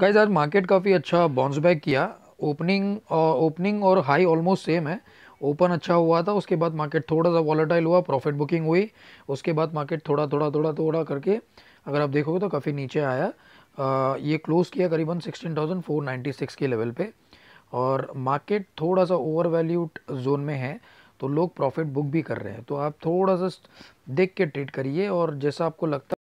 Guys आज market काफ़ी अच्छा बाउंस बैक किया। ओपनिंग ओपनिंग और हाई ऑलमोस्ट सेम है। ओपन अच्छा हुआ था उसके बाद मार्केट थोड़ा सा वॉलेटाइल हुआ प्रॉफिट बुकिंग हुई। उसके बाद मार्केट थोड़ा थोड़ा थोड़ा थोड़ा करके अगर आप देखोगे तो काफ़ी नीचे आया। आ, ये क्लोज किया करीबन 16,496 के लेवल पे। और मार्केट थोड़ा सा ओवर वैल्यूड जोन में है तो लोग प्रॉफिट बुक भी कर रहे हैं। तो आप थोड़ा सा देख के ट्रेड करिए और जैसा आपको लगता